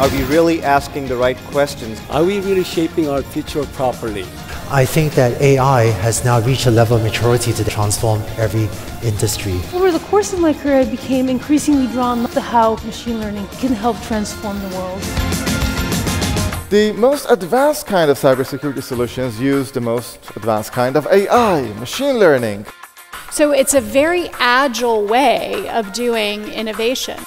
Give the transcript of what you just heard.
Are we really asking the right questions? Are we really shaping our future properly? I think that AI has now reached a level of maturity to transform every industry. Over the course of my career, I became increasingly drawn to how machine learning can help transform the world. The most advanced kind of cybersecurity solutions use the most advanced kind of AI, machine learning. So it's a very agile way of doing innovation.